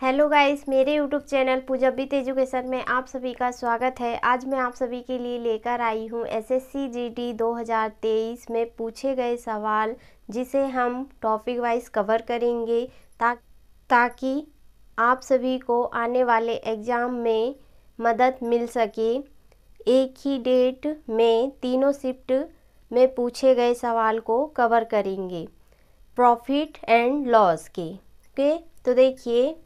Hello guys मेरे YouTube channel Pooja with education में आप सभी का स्वागत है। आज मैं आप सभी के लिए लेकर आई हूँ एसएससी जीडी 2023 में पूछे गए सवाल जिसे हम टॉपिक वाइज कवर करेंगे ता, ताकि आप सभी को आने वाले एग्ज़ाम में मदद मिल सके। एक ही डेट में तीनों शिफ्ट में पूछे गए सवाल को कवर करेंगे प्रॉफिट एंड लॉस के। ओके तो देखिए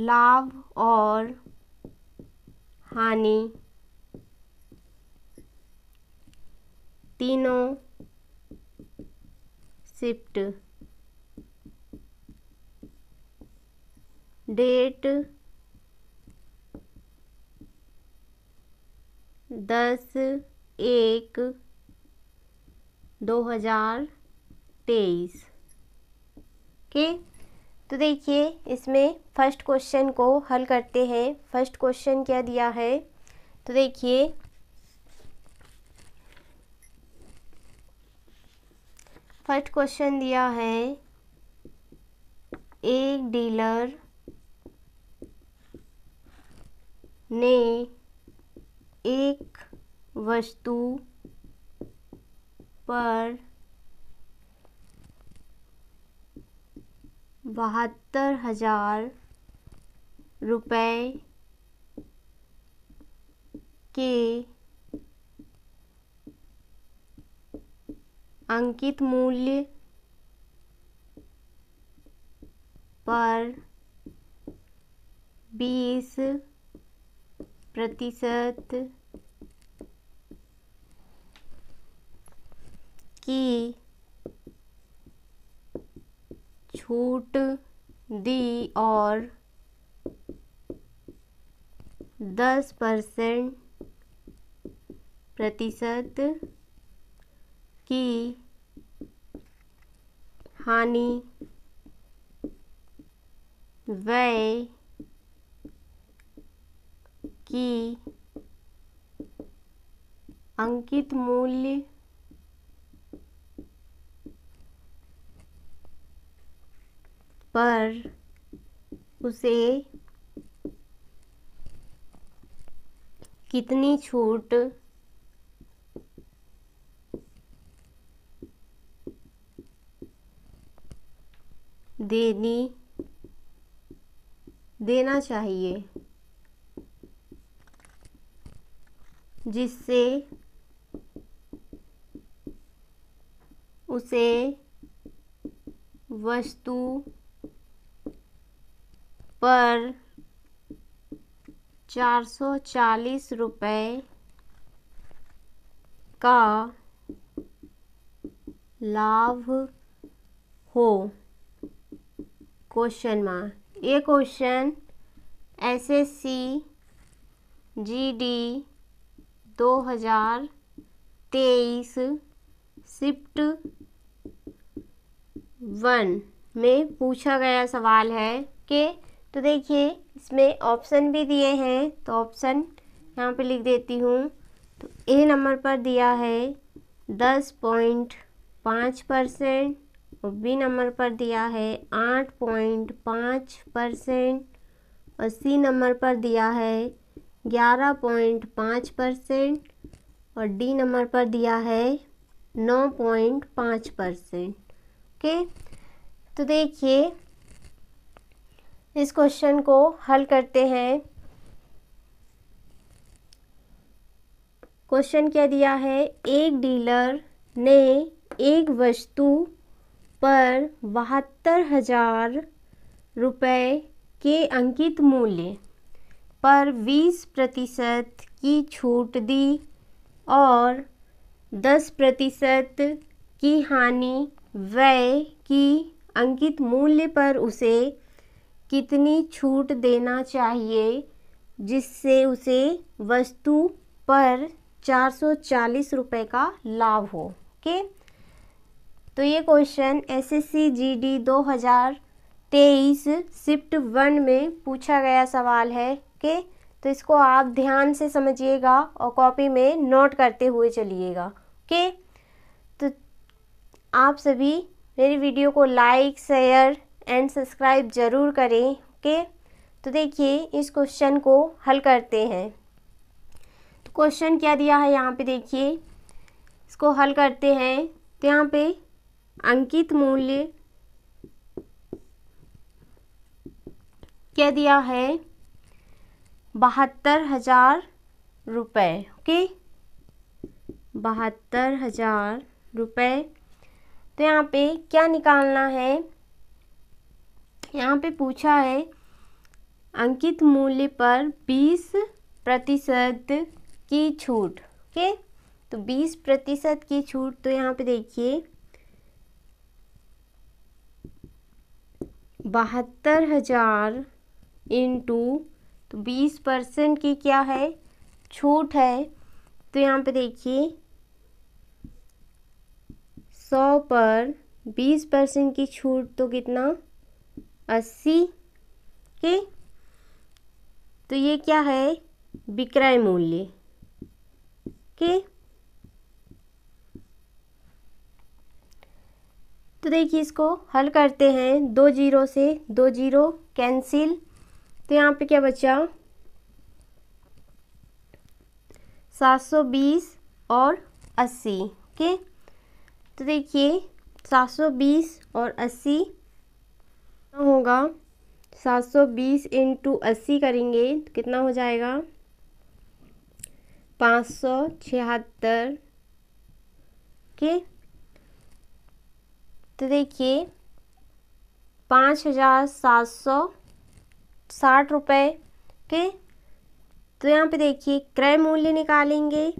लाभ और हानि। तीनों शिफ्ट। डेट दस एक दो हज़ार तेईस। के तो देखिए, इसमें फ़र्स्ट क्वेश्चन को हल करते हैं। फ़र्स्ट क्वेश्चन क्या दिया है? तो देखिए। फ़र्स्ट क्वेश्चन दिया है, एक डीलर ने एक वस्तु पर बहत्तर हज़ार रुपये के अंकित मूल्य पर बीस प्रतिशत की छूट दी और दस परसेंट प्रतिशत की हानि व्यय की अंकित मूल्य पर उसे कितनी छूट देनी देना चाहिए जिससे उसे वस्तु पर चार सौ चालीस रुपये का लाभ हो? क्वेश्चन मार्क ये क्वेश्चन एसएससी जीडी दो हज़ार तेईस शिफ्ट वन में पूछा गया सवाल है कि तो देखिए, इसमें ऑप्शन भी दिए हैं तो ऑप्शन यहाँ पे लिख देती हूँ। तो ए नंबर पर दिया है, दस पॉइंट पाँच परसेंट, और बी नंबर पर दिया है, आठ पॉइंट पाँच परसेंट, और सी नंबर पर दिया है, ग्यारह पॉइंट पाँच परसेंट, और डी नंबर पर दिया है, नौ पॉइंट पाँच परसेंट। ओके? तो देखिए इस क्वेश्चन को हल करते हैं। क्वेश्चन क्या दिया है? एक डीलर ने एक वस्तु पर बहत्तर हज़ार रुपये के अंकित मूल्य पर बीस प्रतिशत की छूट दी और दस प्रतिशत की हानि व्यय की अंकित मूल्य पर उसे कितनी छूट देना चाहिए जिससे उसे वस्तु पर चार सौ चालीस रुपये का लाभ हो? ओके? तो ये question SSC GD 2023 shift one में पूछा गया सवाल है के तो इसको आप ध्यान से समझिएगा और कॉपी में नोट करते हुए चलिएगा, ओके? तो आप सभी मेरी वीडियो को लाइक शेयर एंड सब्सक्राइब ज़रूर करें ओके तो देखिए, इस क्वेश्चन को हल करते हैं। तो क्वेश्चन क्या दिया है यहाँ पे देखिए, इसको हल करते हैं। तो यहाँ पे अंकित मूल्य क्या दिया है? बहत्तर हज़ार रुपये ओके बहत्तर हज़ार रुपये तो यहाँ पे क्या निकालना है? यहाँ पे पूछा है, अंकित मूल्य पर बीस प्रतिशत की छूट, ओके? तो बीस प्रतिशत की छूट तो यहाँ पे देखिए, बहत्तर हज़ार इंटू तो बीस परसेंट की क्या है? छूट है तो यहाँ पे देखिए, सौ पर बीस परसेंट की छूट तो कितना? अस्सी के तो ये क्या है? विक्रय मूल्य के। तो देखिए इसको हल करते हैं। दो ज़ीरो से दो ज़ीरो कैंसिल तो यहाँ पे क्या बचा? सात सौ बीस और अस्सी के। तो देखिए, सात सौ बीस और अस्सी होगा? सात सौ बीस इंटू अस्सी करेंगे तो कितना हो जाएगा? पाँच सौ छिहत्तर के तो देखिए, पाँच हज़ार सात सौ साठ रुपये के तो यहाँ पे देखिए, क्रय मूल्य निकालेंगे।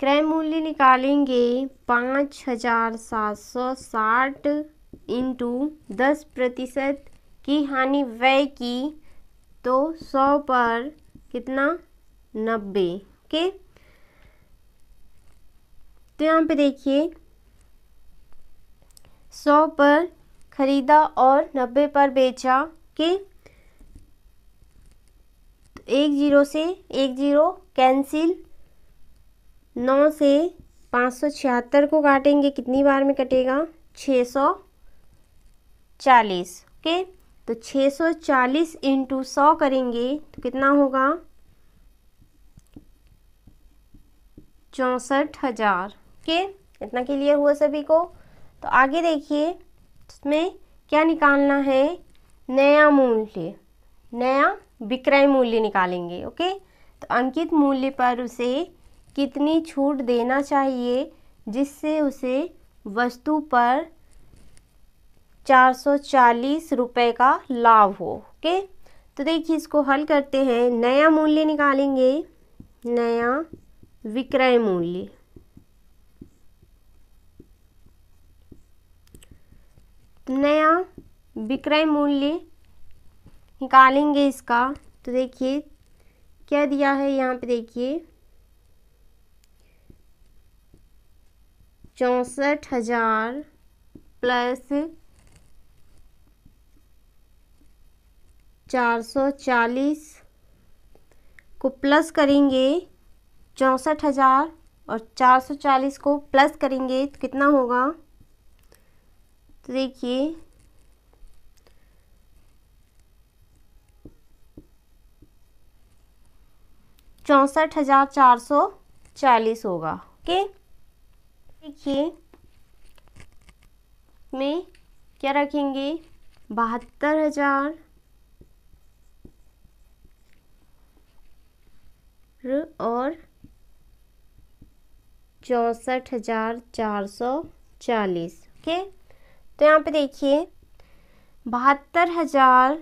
क्रय मूल्य निकालेंगे पाँच हज़ार सात सौ साठ इंटू दस प्रतिशत की हानि व्यय की तो सौ पर कितना? नब्बे। के तो यहाँ पे देखिए, सौ पर खरीदा और नब्बे पर बेचा। के तो एक ज़ीरो से एक ज़ीरो कैंसिल। नौ से पाँच सौ छिहत्तर को काटेंगे, कितनी बार में कटेगा? छः सौ चालीस, ओके? तो छः सौ चालीस इंटू सौ करेंगे तो कितना होगा? चौंसठ हज़ार, ओके? इतना क्लियर हुआ सभी को? तो आगे देखिए, इसमें क्या निकालना है? नया मूल्य, नया विक्रय मूल्य निकालेंगे, ओके? तो अंकित मूल्य पर उसे कितनी छूट देना चाहिए जिससे उसे वस्तु पर चार सौ चालीस रुपये का लाभ हो, ओके? तो देखिए, इसको हल करते हैं। नया मूल्य निकालेंगे। नया विक्रय मूल्य। नया विक्रय मूल्य निकालेंगे इसका। तो देखिए, क्या दिया है यहाँ पे? देखिए। चौंसठ हज़ार प्लस चार सौ चालीस को प्लस करेंगे चौंसठ हज़ार और चार सौ चालीस को प्लस करेंगे तो कितना होगा? तो देखिए। चौंसठ हज़ार चार सौ चालीस होगा, ओके? देखिए, में क्या रखेंगे? बहत्तर हज़ार और चौंसठ हज़ार चार सौ चालीस ओके तो यहाँ पे देखिए, बहत्तर हज़ार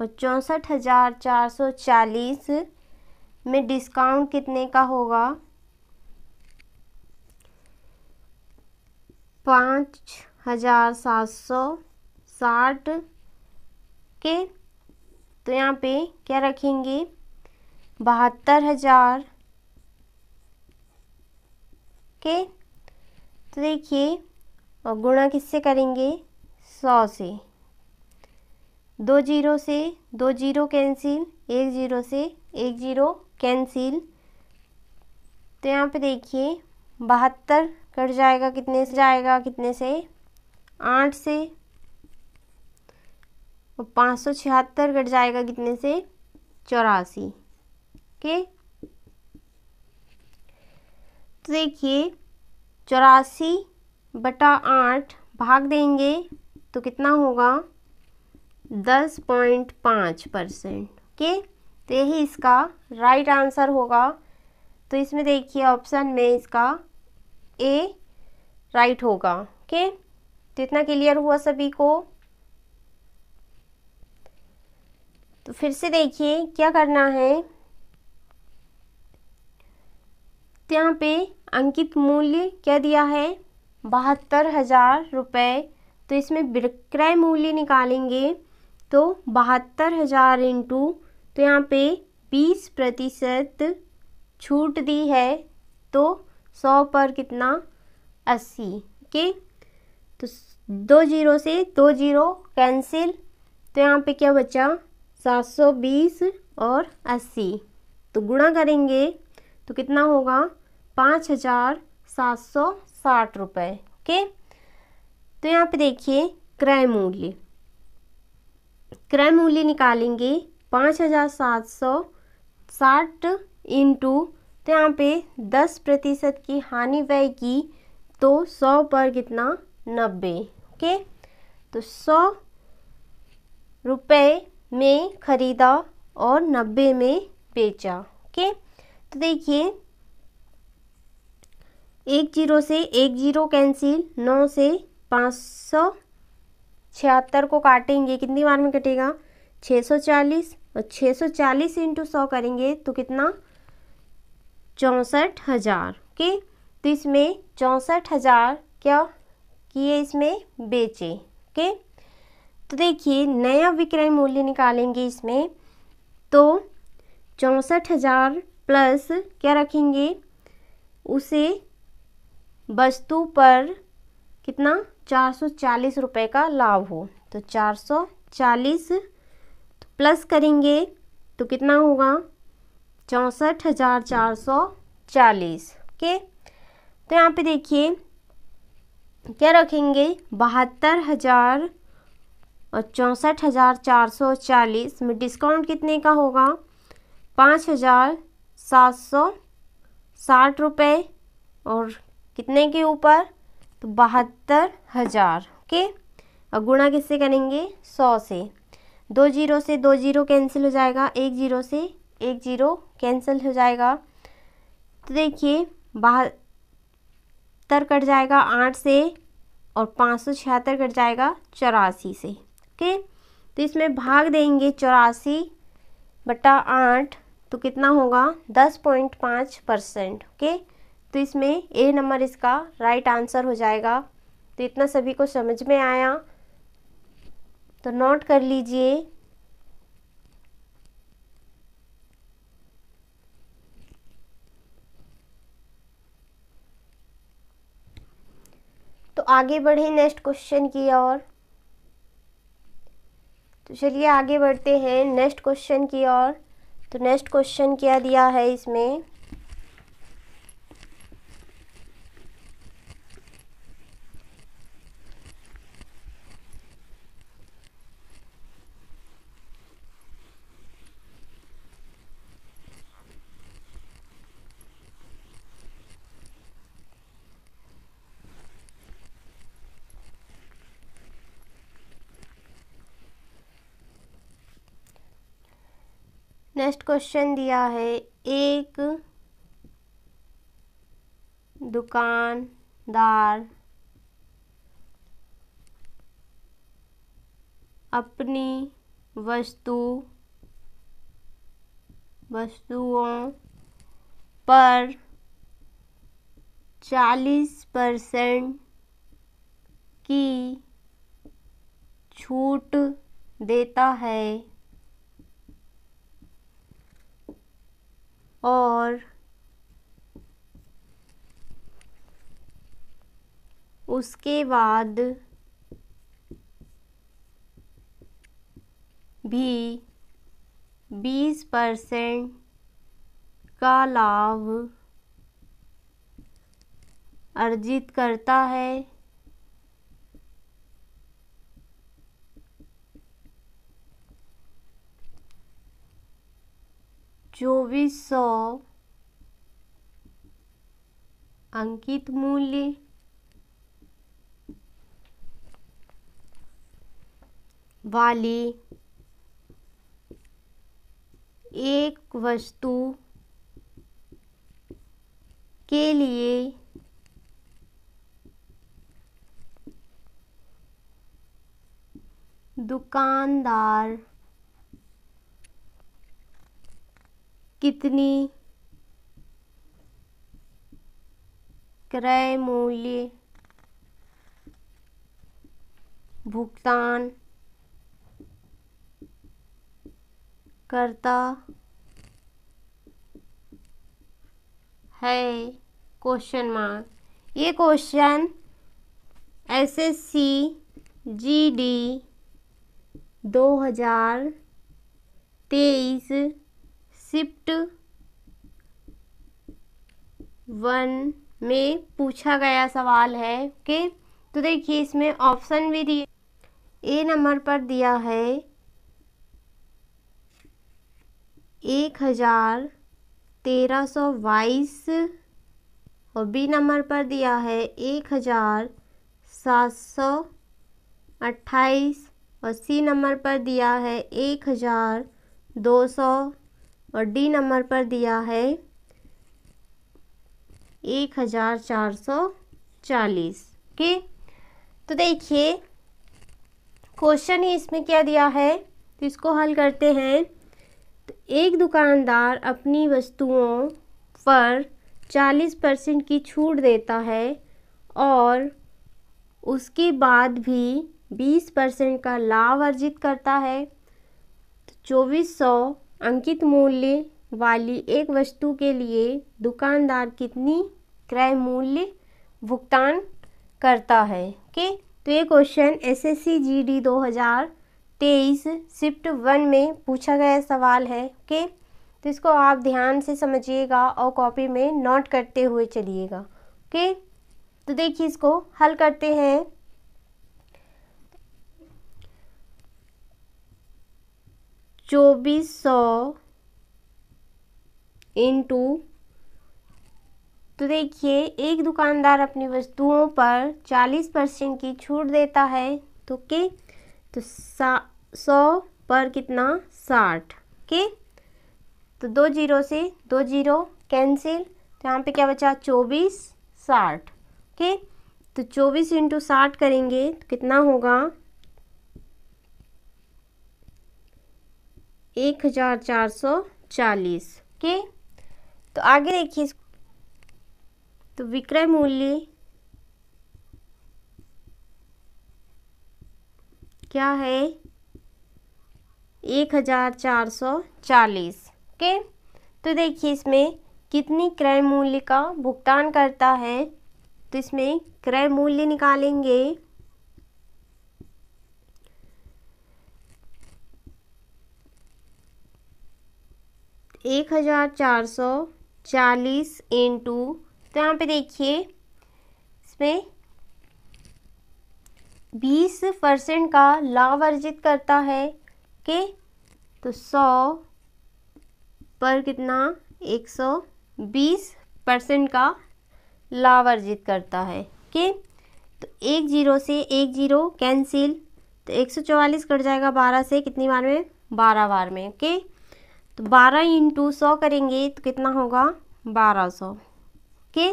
और चौंसठ हज़ार चार सौ चालीस में डिस्काउंट कितने का होगा? पाँच हज़ार सात सौ साठ के। तो यहाँ पे क्या रखेंगे? बहत्तर हज़ार के। तो देखिए, और गुणा किससे करेंगे? सौ से। दो ज़ीरो से दो ज़ीरो कैंसिल, एक ज़ीरो से एक ज़ीरो कैंसिल। तो यहाँ पे देखिए, बहत्तर कट जाएगा कितने से? जाएगा कितने से? आठ से। और पाँच सौ छिहत्तर कट जाएगा कितने से? चौरासी। के तो देखिए, चौरासी बटा आठ भाग देंगे तो कितना होगा? दस पॉइंट पाँच परसेंट। के तो यही इसका राइट आंसर होगा। तो इसमें देखिए ऑप्शन में इसका ए राइट होगा ओके तो इतना क्लियर हुआ सभी को। तो फिर से देखिए, क्या करना है? तो यहाँ पे अंकित मूल्य क्या दिया है? बहत्तर हज़ार रुपये तो इसमें विक्रय मूल्य निकालेंगे तो बहत्तर हज़ार इंटू तो यहाँ पे बीस प्रतिशत छूट दी है। तो सौ पर कितना? अस्सी। के तो दो ज़ीरो से दो ज़ीरो कैंसिल। तो यहाँ पे क्या बचा? सात सौ बीस और अस्सी। तो गुणा करेंगे तो कितना होगा? पाँच हज़ार सात सौ साठ रुपये ओके? तो यहाँ पे देखिए, क्रय मूल्य। क्रय मूल्य निकालेंगे पाँच हज़ार सात सौ साठ इंटू तो यहाँ पे दस प्रतिशत की हानि व्यय की तो सौ पर कितना? नब्बे, ओके? तो सौ रुपये में ख़रीदा और नब्बे में बेचा, ओके? तो देखिए, एक ज़ीरो से एक ज़ीरो कैंसिल, नौ से पाँच सौ छिहत्तर को काटेंगे, कितनी बार में कटेगा? छः सौ चालीस, और छः सौ चालीस इंटू सौ करेंगे तो कितना? चौंसठ हज़ार, ओके? तो इसमें चौंसठ हज़ार क्या किए इसमें? बेचे, ओके? तो देखिए, नया विक्रय मूल्य निकालेंगे इसमें तो चौंसठ हज़ार प्लस क्या रखेंगे? उसे वस्तु पर कितना? चार सौ चालीस रुपये का लाभ हो। तो चार सौ चालीस प्लस करेंगे तो कितना होगा? चौंसठ हज़ार चार सौ चालीस। ओके? तो यहाँ पे देखिए, क्या रखेंगे? बहत्तर हज़ार और चौंसठ हज़ार चार सौ चालीस में डिस्काउंट कितने का होगा? पाँच हज़ार सात सौ साठ रुपये और कितने के ऊपर? तो बहत्तर हज़ार। ओके? और गुणा किससे करेंगे? सौ से। दो ज़ीरो से दो ज़ीरो कैंसिल हो जाएगा। एक ज़ीरो से एक ज़ीरो कैंसिल हो जाएगा। तो देखिए बहत्तर कट जाएगा आठ से और पाँच सौ छिहत्तर कट जाएगा चौरासी से। ओके? तो इसमें भाग देंगे चौरासी बटा आठ तो कितना होगा? दस पॉइंट पाँच परसेंट। ओके? तो इसमें ए नंबर इसका राइट आंसर हो जाएगा। तो इतना सभी को समझ में आया। तो नोट कर लीजिए। आगे बढ़े नेक्स्ट क्वेश्चन की ओर। तो चलिए आगे बढ़ते हैं नेक्स्ट क्वेश्चन की ओर। तो नेक्स्ट क्वेश्चन क्या दिया है इसमें? नेक्स्ट क्वेश्चन दिया है। एक दुकानदार अपनी वस्तु, वस्तुओं पर चालीस परसेंट की छूट देता है। और उसके बाद भी बीस परसेंट का लाभ अर्जित करता है। चौबीस सौ अंकित मूल्य। वाली एक वस्तु के लिए दुकानदार कितनी क्रय मूल्य भुगतान करता है? क्वेश्चन मार्क ये क्वेश्चन एसएससी जीडी दो हज़ार तेईस शिफ्ट वन में पूछा गया सवाल है कि तो देखिए, इसमें ऑप्शन भी दिए ए नंबर पर दिया है एक हज़ार तेरह सौ बाईस और बी नंबर पर दिया है एक हज़ार सात सौ अट्ठाईस और सी नंबर पर दिया है एक हज़ार दो सौ और डी नंबर पर दिया है एक हज़ार चार सौ चालीस। ओके? तो देखिए, क्वेश्चन ही इसमें क्या दिया है? तो इसको हल करते हैं। तो एक दुकानदार अपनी वस्तुओं पर चालीस परसेंट की छूट देता है और उसके बाद भी बीस परसेंट का लाभ अर्जित करता है। तो चौबीस सौ अंकित मूल्य वाली एक वस्तु के लिए दुकानदार कितनी क्रय मूल्य भुगतान करता है? के तो ये question S S C G D दो हज़ार तेईस शिफ्ट वन में पूछा गया सवाल है। के तो इसको आप ध्यान से समझिएगा और कॉपी में नोट करते हुए चलिएगा। ओके तो देखिए इसको हल करते हैं। चौबीस सौ इंटू तो देखिए, एक दुकानदार अपनी वस्तुओं पर चालीस परसेंट की छूट देता है तो के? तो सौ पर कितना? साठ, के? तो दो ज़ीरो से दो ज़ीरो कैंसिल तो यहाँ पे क्या बचा? चौबीस साठ, के? तो चौबीस इंटू साठ करेंगे तो कितना होगा? एक हज़ार चार सौ चालीस। के तो आगे देखिए तो विक्रय मूल्य क्या है? एक हज़ार चार सौ चालीस। के तो देखिए इसमें कितनी क्रय मूल्य का भुगतान करता है? तो इसमें क्रय मूल्य निकालेंगे एक हज़ार चार सौ चालीस इंटू तो यहाँ पे देखिए, इसमें बीस परसेंट का लाभ अर्जित करता है के तो सौ पर कितना? एक सौ बीस परसेंट का लाभ अर्जित करता है के तो एक ज़ीरो से एक ज़ीरो कैंसिल तो एक सौ चौवालीस कट जाएगा बारह से, कितनी बार में? बारह बार में ओके तो बारह इंटू सौ करेंगे तो कितना होगा? बारह सौ। के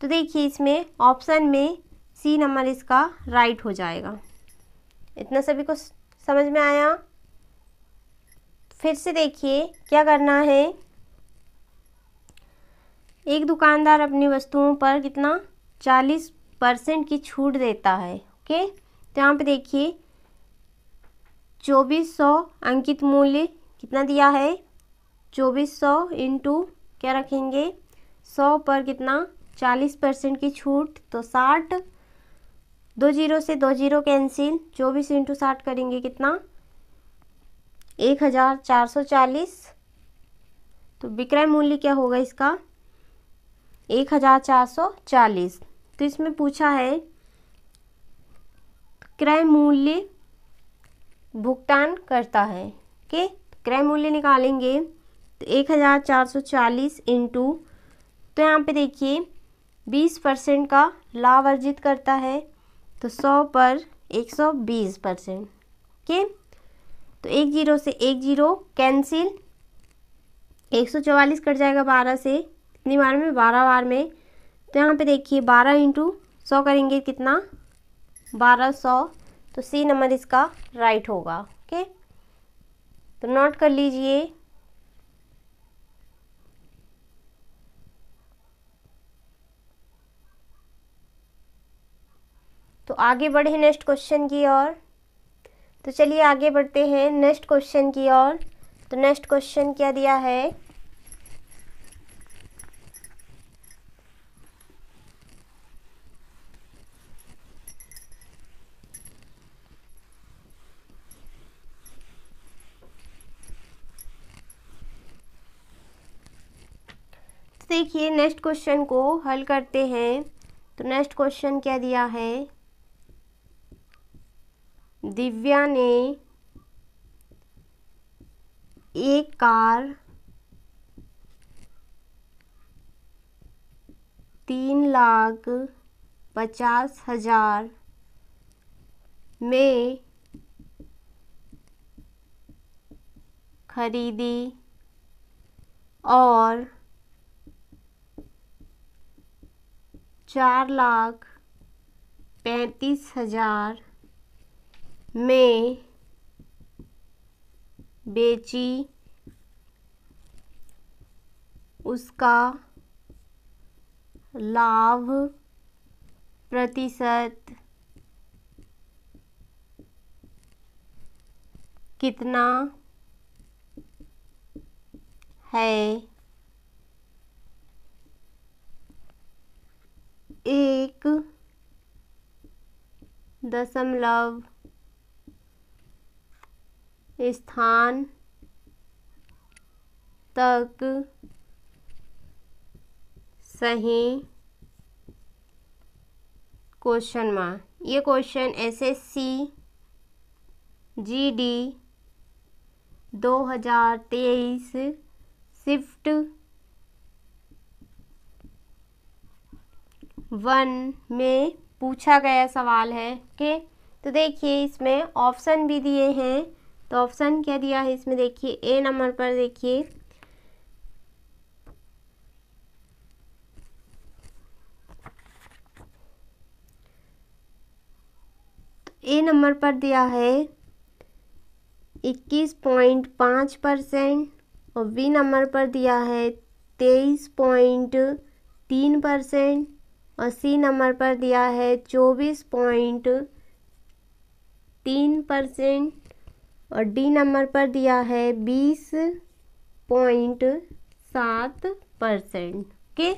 तो देखिए इसमें ऑप्शन में सी नंबर इसका राइट हो जाएगा। इतना सभी को समझ में आया? फिर से देखिए, क्या करना है? एक दुकानदार अपनी वस्तुओं पर कितना? चालीस परसेंट की छूट देता है। ओके? तो यहाँ पे देखिए, चौबीस सौ अंकित मूल्य कितना दिया है? चौबीस सौ इंटू क्या रखेंगे? सौ पर कितना? चालीस परसेंट की छूट तो साठ। दो ज़ीरो से दो ज़ीरो कैंसिल चौबीस इंटू साठ करेंगे कितना? एक हज़ार चार सौ चालीस। तो विक्रय मूल्य क्या होगा इसका? एक हज़ार चार सौ चालीस। तो इसमें पूछा है, क्रय मूल्य भुगतान करता है। के क्रय मूल्य निकालेंगे। तो एक हज़ार चार सौ चालीस इंटू तो यहाँ पे देखिए, बीस परसेंट का लाभ अर्जित करता है तो सौ पर एक सौ बीस परसेंट के तो एक ज़ीरो से एक ज़ीरो कैंसिल एक सौ चवालीस कट जाएगा बारह से कितनी बार में बारह बार में तो यहाँ पे देखिए, बारह इंटू सौ करेंगे कितना? बारह सौ तो सी नंबर इसका राइट होगा ओके तो नोट कर लीजिए तो आगे बढ़े नेक्स्ट क्वेश्चन की ओर। तो चलिए आगे बढ़ते हैं नेक्स्ट क्वेश्चन की ओर। तो नेक्स्ट क्वेश्चन क्या दिया है? देखिए नेक्स्ट क्वेश्चन को हल करते हैं। तो नेक्स्ट क्वेश्चन क्या दिया है? दिव्या ने एक कार तीन लाख पचास हज़ार में खरीदी और चार लाख पैंतीस हज़ार में बेची उसका लाभ प्रतिशत कितना है? एक दशमलव स्थान तक सही? क्वेश्चन मार्क ये question SSC GD 2023 shift one में पूछा गया सवाल है के तो देखिए इसमें ऑप्शन भी दिए हैं। तो ऑप्शन क्या दिया है इसमें? देखिए ए नंबर पर देखिए। ए नंबर पर दिया है इक्कीस पॉइंट पाँच परसेंट और बी नंबर पर दिया है तेईस पॉइंट तीन परसेंट और सी नंबर पर दिया है चौबीस पॉइंट तीन परसेंट और डी नंबर पर दिया है बीस पॉइंट सात परसेंट ओके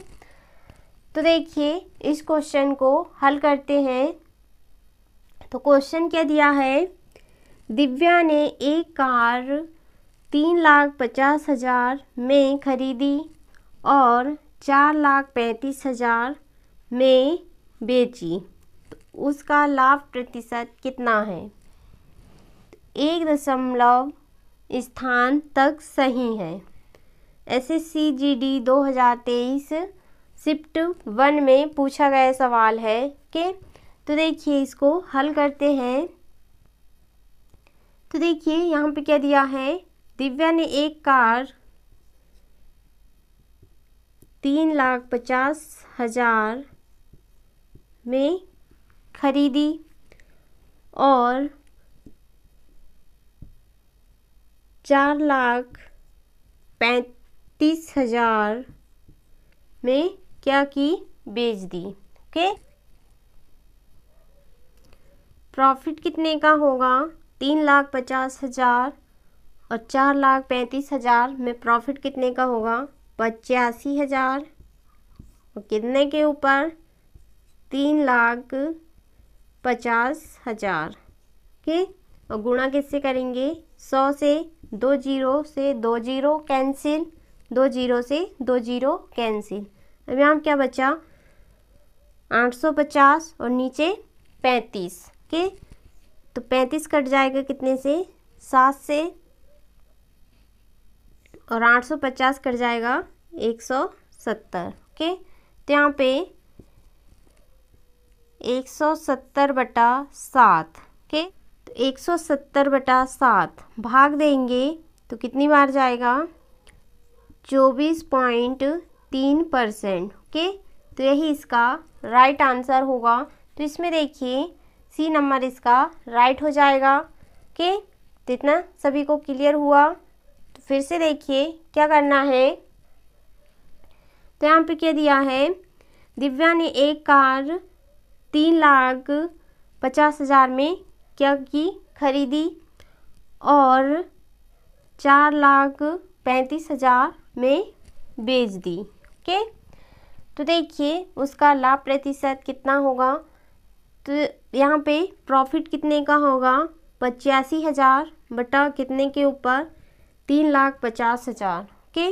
तो देखिए, इस क्वेश्चन को हल करते हैं। तो क्वेश्चन क्या दिया है? दिव्या ने एक कार तीन लाख पचास हज़ार में खरीदी और चार लाख पैंतीस हज़ार में बेची। तो उसका लाभ प्रतिशत कितना है? एक दशमलव स्थान तक सही है। S S C G D दो हज़ार तेईस शिफ्ट वन में पूछा गया सवाल है कि तो देखिए इसको हल करते हैं। तो देखिए यहाँ पे क्या दिया है, दिव्या ने एक कार तीन लाख पचास हज़ार में खरीदी और चार लाख पैंतीस हज़ार में क्या की? बेच दी ओके प्रॉफिट कितने का होगा? तीन लाख पचास हज़ार और चार लाख पैंतीस हज़ार में प्रॉफिट कितने का होगा? पचासी हज़ार। और कितने के ऊपर? तीन लाख पचास हज़ार के और गुणा किससे करेंगे? सौ से दो ज़ीरो से दो ज़ीरो कैंसिल, दो ज़ीरो से दो ज़ीरो कैंसिल। अब यहाँ क्या बचा? आठ सौ पचास और नीचे पैंतीस। के तो पैंतीस कट जाएगा कितने से? सात से। और आठ सौ पचास कट जाएगा एक सौ सत्तर। ओके? तो यहाँ पे एक सौ सत्तर बटा सात। तो एक सौ सत्तर बटा सात। भाग देंगे तो कितनी बार जाएगा? चौबीस पॉइंट तीन परसेंट। ओके? तो यही इसका राइट आंसर होगा। तो इसमें देखिए सी नंबर इसका राइट हो जाएगा। ओके? तो इतना सभी को क्लियर हुआ। तो फिर से देखिए, क्या करना है? तो यहाँ पे क्या दिया है? दिव्या ने एक कार तीन लाख पचास हज़ार में क्या की खरीदी और चार लाख पैंतीस हज़ार में बेच दी ओके तो देखिए, उसका लाभ प्रतिशत कितना होगा? तो यहाँ पे प्रॉफिट कितने का होगा? पचासी हज़ार बटा कितने के ऊपर? तीन लाख पचास हज़ार ओके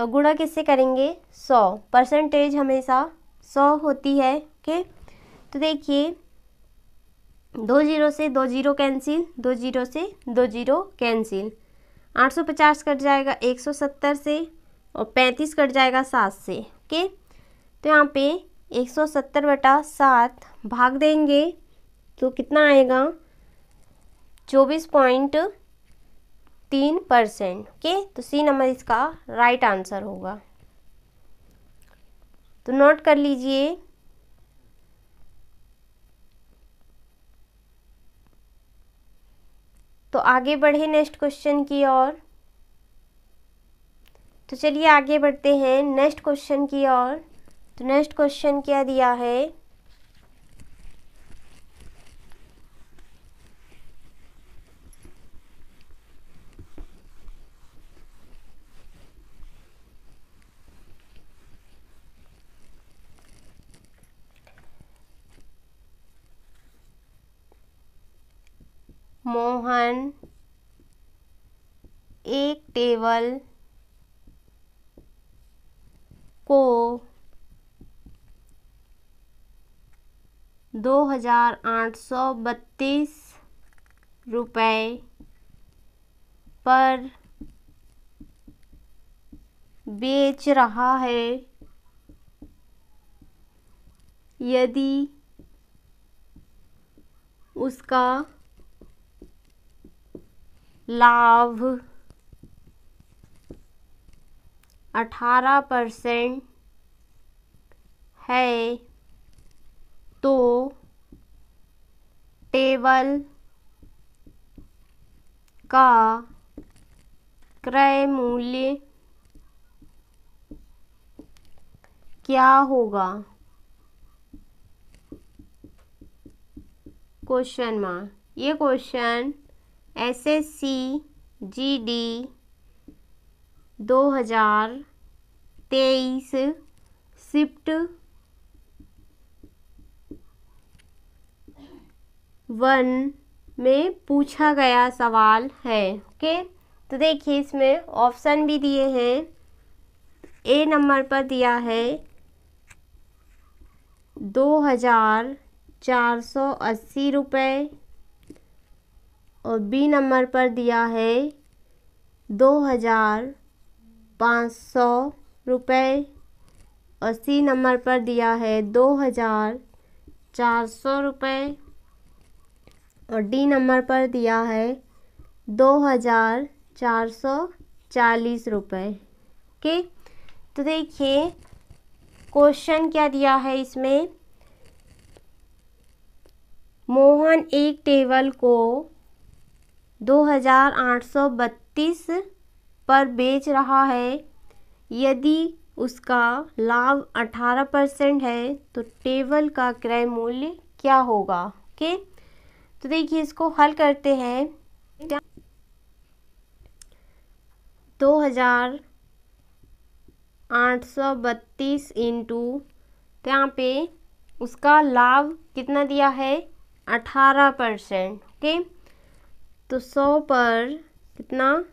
और गुणा किससे करेंगे? सौ। परसेंटेज हमेशा सौ होती है ओके तो देखिए दो ज़ीरो से दो ज़ीरो कैंसिल, दो ज़ीरो से दो ज़ीरो कैंसिल। आठ सौ पचास कट जाएगा एक सौ सत्तर से और पैंतीस कट जाएगा सात से, ओके? तो यहाँ पे एक सौ सत्तर बटा सात भाग देंगे तो कितना आएगा? चौबीस पॉइंट तीन परसेंट, ओके? तो सी नंबर इसका राइट आंसर होगा। तो नोट कर लीजिए तो आगे बढ़े नेक्स्ट क्वेश्चन की ओर। तो चलिए आगे बढ़ते हैं नेक्स्ट क्वेश्चन की ओर। तो नेक्स्ट क्वेश्चन क्या दिया है? मोहन एक टेबल को दो हज़ार आठ सौ बत्तीस रुपये पर बेच रहा है। यदि उसका लाभ अठारह परसेंट है तो टेबल का क्रय मूल्य क्या होगा? क्वेश्चन मार्क ये क्वेश्चन एसएससी जीडी दो हज़ार तेईस शिफ्ट वन में पूछा गया सवाल है, ओके? तो देखिए, इसमें ऑप्शन भी दिए हैं। ए नंबर पर दिया है, दो हज़ार चार सौ अस्सी रुपये और बी नंबर पर दिया है दो हज़ार पाँच सौ रुपये और सी नंबर पर दिया है दो हज़ार चार सौ रुपये और डी नंबर पर दिया है दो हज़ार चार सौ चालीस रुपये ओके? तो देखिए क्वेश्चन क्या दिया है इसमें? मोहन एक टेबल को दो हज़ार आठ सौ बत्तीस पर बेच रहा है। यदि उसका लाभ अठारह परसेंट है तो टेबल का क्रय मूल्य क्या होगा? ओके? तो देखिए, इसको हल करते हैं। दो हज़ार आठ सौ बत्तीस इंटू तो यहाँ पे उसका लाभ कितना दिया है? अठारह परसेंट। ओके? तो सौ पर कितना?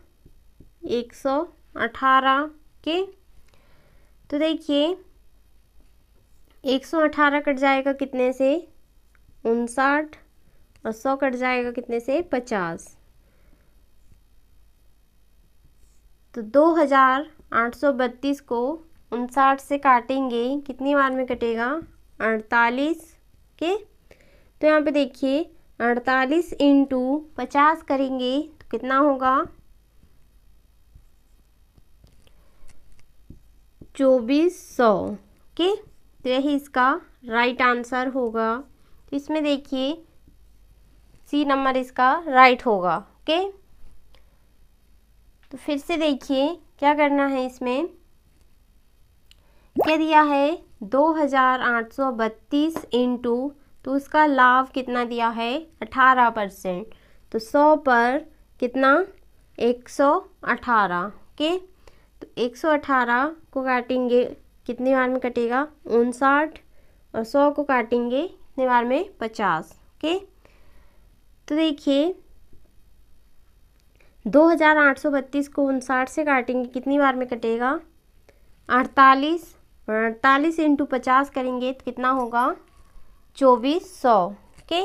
एक सौ अठारह के? तो देखिए, एक सौ अठारह कट जाएगा कितने से? उनसाठ और सौ कट जाएगा कितने से? पचास। तो दो हज़ार आठ सौ बत्तीस को उनसाठ से काटेंगे, कितनी बार में कटेगा? अड़तालीस के? तो यहाँ पे देखिए अड़तालीस इंटू पचास करेंगे तो कितना होगा? चौबीस सौ। के तो यही इसका राइट आंसर होगा। तो इसमें देखिए सी नंबर इसका राइट होगा। ओके? तो फिर से देखिए, क्या करना है इसमें? क्या दिया है? दो हज़ार आठ सौ बत्तीस इंटू तो उसका लाभ कितना दिया है? अठारह परसेंट। तो सौ पर कितना? एक सौ अठारह। के तो एक सौ अठारह को काटेंगे, कितनी बार में कटेगा? उनसाठ। और सौ को काटेंगे, कितनी बार में? पचास। ओके? तो देखिए, दो हज़ार आठ सौ बत्तीस को उनसाठ से काटेंगे, कितनी बार में कटेगा? अड़तालीस। और अड़तालीस इंटू पचास करेंगे तो कितना होगा? चौबीस सौ ओके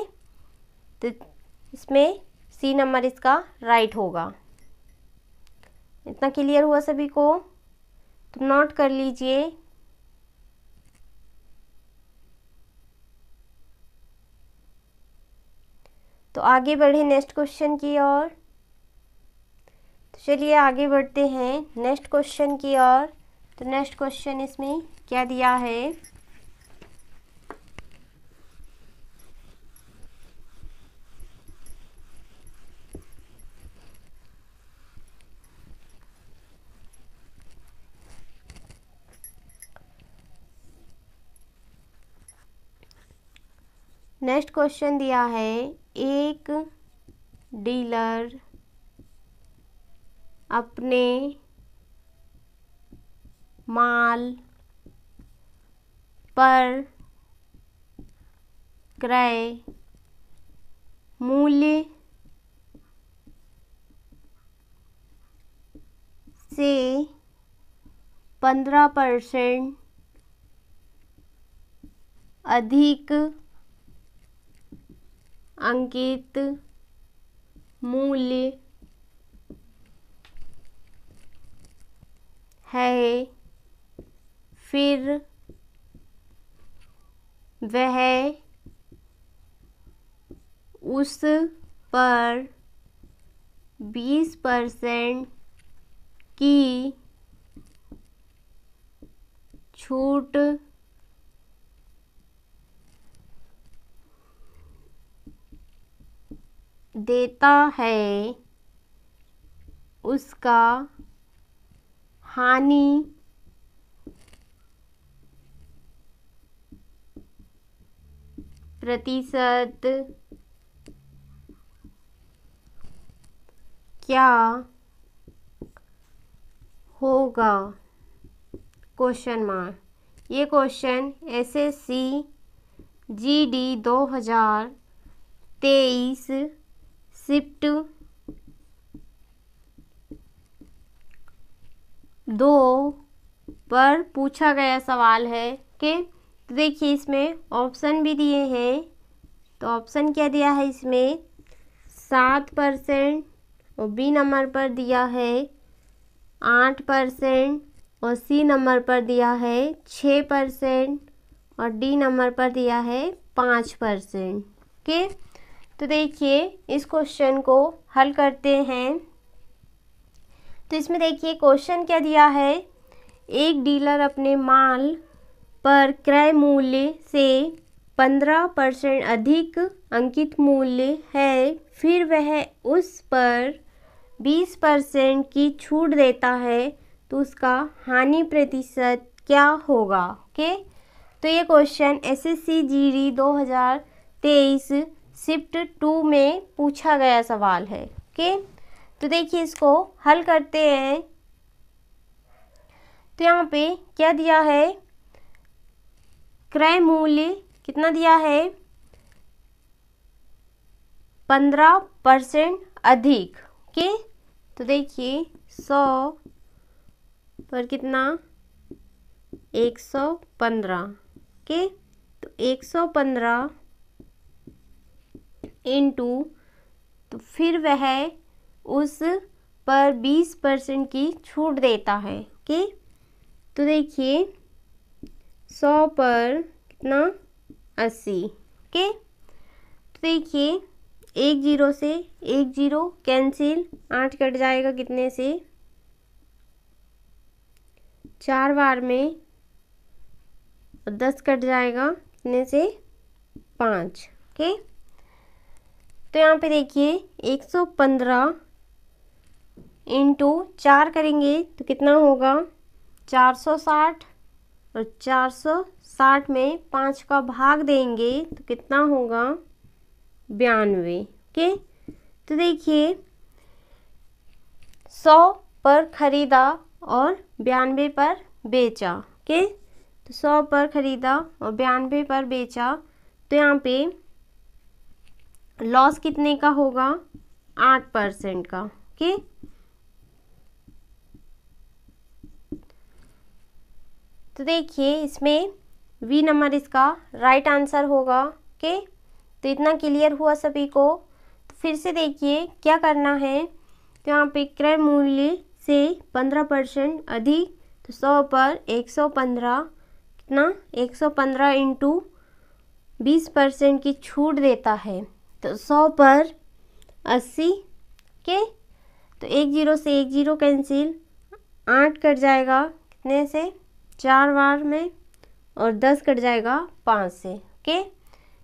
तो इसमें सी नंबर इसका राइट होगा। इतना क्लियर हुआ सभी को? तो नोट कर लीजिए। तो आगे बढ़े नेक्स्ट क्वेश्चन की ओर। तो चलिए आगे बढ़ते हैं। नेक्स्ट क्वेश्चन की ओर। तो नेक्स्ट क्वेश्चन इसमें क्या दिया है? नेक्स्ट क्वेश्चन दिया है, एक डीलर अपने माल पर क्रय मूल्य से पंद्रह परसेंट अधिक अंकित मूल्य है। फिर वह उस पर बीस परसेंट की छूट देता है, उसका हानि प्रतिशत क्या होगा? क्वेश्चन मार्क ये क्वेश्चन एसएससी जीडी दो हज़ार तेईस शिफ्ट दो पर पूछा गया सवाल है कि तो देखिए इसमें ऑप्शन भी दिए हैं। तो ऑप्शन क्या दिया है इसमें? सात परसेंट और बी नंबर पर दिया है आठ परसेंट और सी नंबर पर दिया है छः परसेंट और डी नंबर पर दिया है पाँच परसेंट। ओके? तो देखिए, इस क्वेश्चन को हल करते हैं। तो इसमें देखिए क्वेश्चन क्या दिया है? एक डीलर अपने माल पर क्रय मूल्य से पंद्रह परसेंट अधिक अंकित मूल्य है, फिर वह उस पर बीस परसेंट की छूट देता है तो उसका हानि प्रतिशत क्या होगा? ओके? तो ये question S S C G D दो हज़ार तेईस शिफ्ट टू में पूछा गया सवाल है, ओके? तो देखिए इसको हल करते हैं। तो यहाँ पे क्या दिया है? क्रय मूल्य कितना दिया है? पंद्रह परसेंट अधिक, ओके? तो देखिए सौ पर कितना? एक सौ पंद्रह, ओके? तो एक सौ पंद्रह इंटू तो फिर वह उस पर बीस परसेंट की छूट देता है, ओके? तो देखिए, सौ पर कितना? अस्सी, ओके? तो देखिए, एक ज़ीरो से एक ज़ीरो, कैंसिल, आठ कट जाएगा कितने से? चार बार में दस कट जाएगा कितने से? पाँच, ओके? तो यहाँ पे देखिए, एक सौ पंद्रह इंटू चार करेंगे तो कितना होगा? चार सौ साठ और चार सौ साठ में पाँच का भाग देंगे तो कितना होगा? बयानवे, ओके? तो देखिए, सौ पर ख़रीदा और बयानवे पर बेचा, ओके? तो सौ पर ख़रीदा और बयानवे पर बेचा तो यहाँ पे लॉस कितने का होगा? आठ परसेंट का। ओके? तो देखिए, इसमें वी नंबर इसका राइट आंसर होगा। ओके? तो इतना क्लियर हुआ सभी को। तो फिर से देखिए, क्या करना है? तो यहाँ पे क्रय मूल्य से पंद्रह परसेंट अधिक तो सौ पर एक सौ पंद्रह, कितना? एक सौ पंद्रह इंटू बीस परसेंट की छूट देता है। तो सौ पर अस्सी के तो एक ज़ीरो से एक ज़ीरो कैंसिल, आठ कट जाएगा कितने से? चार बार में, और दस कट जाएगा पाँच से, ओके?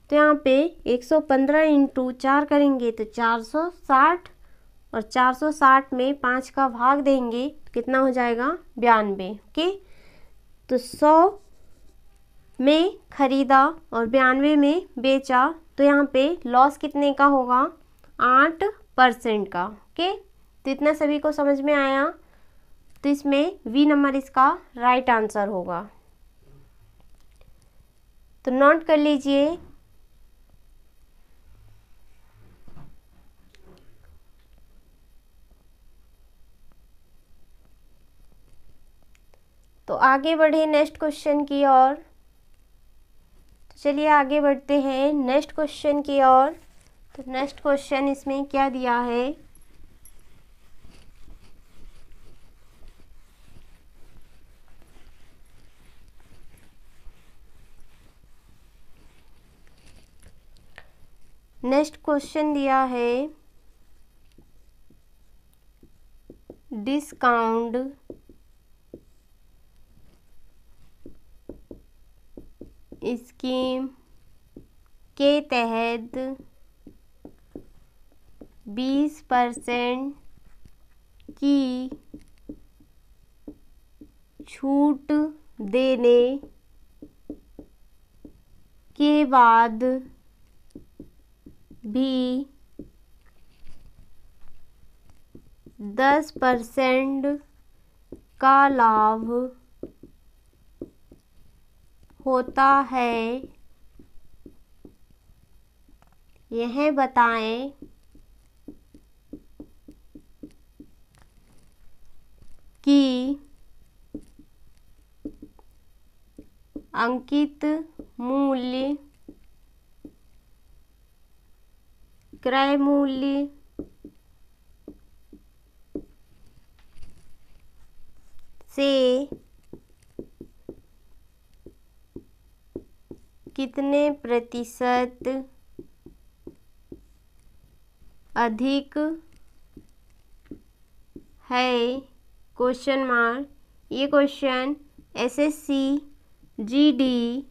तो यहाँ पे एक सौ पंद्रह इंटू चार करेंगे तो चार सौ साठ, और चार सौ साठ में पाँच का भाग देंगे तो कितना हो जाएगा? बयानवे, ओके? तो सौ में ख़रीदा और बयानवे में बेचा तो यहाँ पे लॉस कितने का होगा? आठ परसेंट का ओके तो इतना सभी को समझ में आया? तो इसमें वी नंबर इसका राइट आंसर होगा। तो नोट कर लीजिए। तो आगे बढ़े नेक्स्ट क्वेश्चन की ओर। चलिए आगे बढ़ते हैं नेक्स्ट क्वेश्चन की ओर। तो नेक्स्ट क्वेश्चन इसमें क्या दिया है? नेक्स्ट क्वेश्चन दिया है। डिस्काउंट स्कीम के तहत बीस परसेंट की छूट देने के बाद भी दस परसेंट का लाभ होता है। यह बताएँ। कि अंकित मूल्य क्रय मूल्य से कितने प्रतिशत अधिक है? क्वेश्चन मार्क ये क्वेश्चन एसएससी जीडी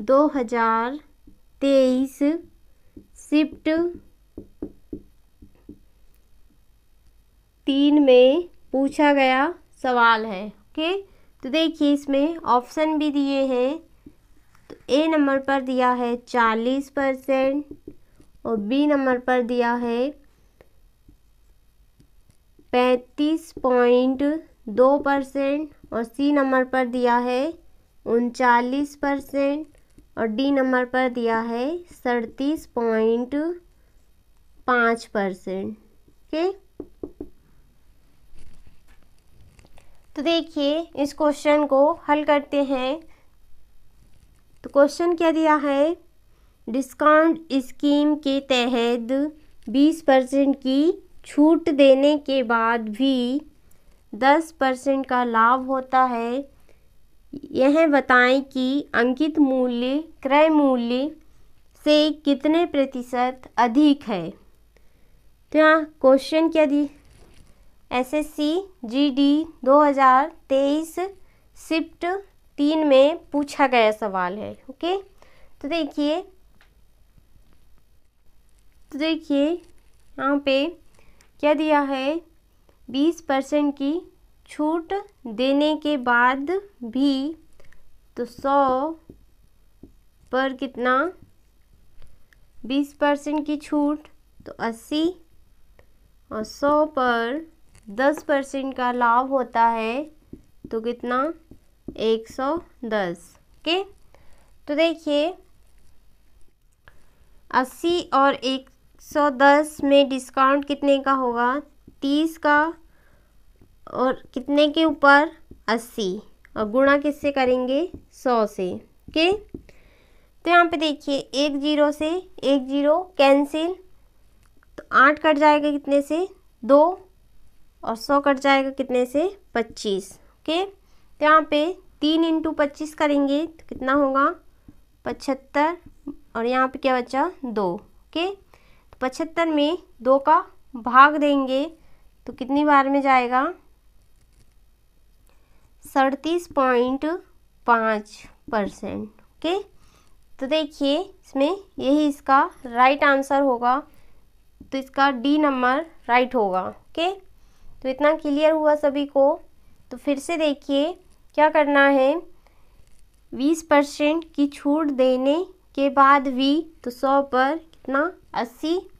2023 शिफ्ट तीन में पूछा गया सवाल है ओके तो देखिए इसमें ऑप्शन भी दिए हैं। ए नंबर पर दिया है चालीस परसेंट और बी नंबर पर दिया है पैंतीस पॉइंट दो परसेंट और सी नंबर पर दिया है उनचालीस परसेंट और डी नंबर पर दिया है सड़तीस पॉइंट पाँच परसेंट। ओके? तो देखिए, इस क्वेश्चन को हल करते हैं। तो क्वेश्चन क्या दिया है? डिस्काउंट स्कीम के तहत 20 परसेंट की छूट देने के बाद भी 10 परसेंट का लाभ होता है। यह बताएँ कि अंकित मूल्य, क्रय मूल्य से कितने प्रतिशत अधिक है? तो यहाँ क्वेश्चन क्या दी? एसएससी जीडी 2023 शिफ्ट तीन में पूछा गया सवाल है, ओके? तो देखिए तो देखिए, यहाँ पे क्या दिया है? बीस परसेंट की छूट देने के बाद भी तो सौ पर कितना? बीस परसेंट की छूट तो अस्सी और सौ पर दस परसेंट का लाभ होता है तो कितना? एक सौ दस, ओके? तो देखिए, अस्सी और एक सौ दस में डिस्काउंट कितने का होगा? तीस का और कितने के ऊपर? अस्सी। और गुणा किससे करेंगे? सौ से, ओके? तो यहाँ पे देखिए, एक ज़ीरो से एक ज़ीरो कैंसिल तो आठ कट जाएगा कितने से? दो। और सौ कट जाएगा कितने से? पच्चीस, ओके? तो यहाँ पे तीन इंटू पच्चीस करेंगे तो कितना होगा? पचहत्तर, और यहाँ पे क्या बचा? दो, ओके? तो पचहत्तर में दो का भाग देंगे तो कितनी बार में जाएगा? सड़तीस पॉइंट पाँच परसेंट, ओके? तो देखिए, इसमें यही इसका राइट आंसर होगा। तो इसका डी नंबर राइट होगा, ओके? तो इतना क्लियर हुआ सभी को। तो फिर से देखिए क्या करना है? बीस परसेंट की छूट देने के बाद भी तो सौ पर कितना? अस्सी।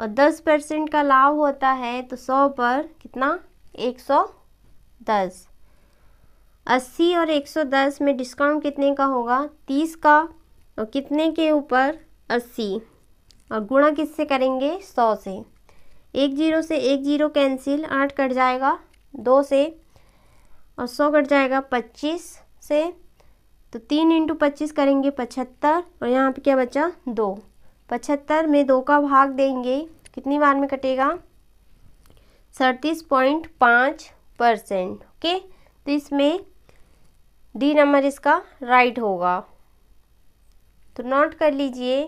और दस परसेंट का लाभ होता है तो सौ पर कितना? एक सौ दस। अस्सी और एक सौ दस में डिस्काउंट कितने का होगा? तीस का। और कितने के ऊपर? अस्सी। और गुणा किससे करेंगे? सौ से। एक ज़ीरो से एक ज़ीरो कैंसिल, आठ कट जाएगा। दो से और सौ कट जाएगा पच्चीस से तो तीन इंटू पच्चीस करेंगे पचहत्तर, और यहाँ पे क्या बचा? दो। पचहत्तर में दो का भाग देंगे, कितनी बार में कटेगा? सड़तीस पॉइंट पाँच परसेंट, ओके? तो इसमें डी नंबर इसका राइट होगा। तो नोट कर लीजिए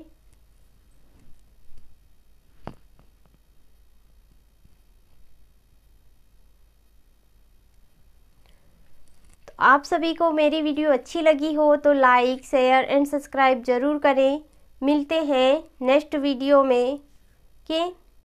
आप सभी को मेरी वीडियो अच्छी लगी हो तो लाइक शेयर एंड सब्सक्राइब ज़रूर करें। मिलते हैं नेक्स्ट वीडियो में। के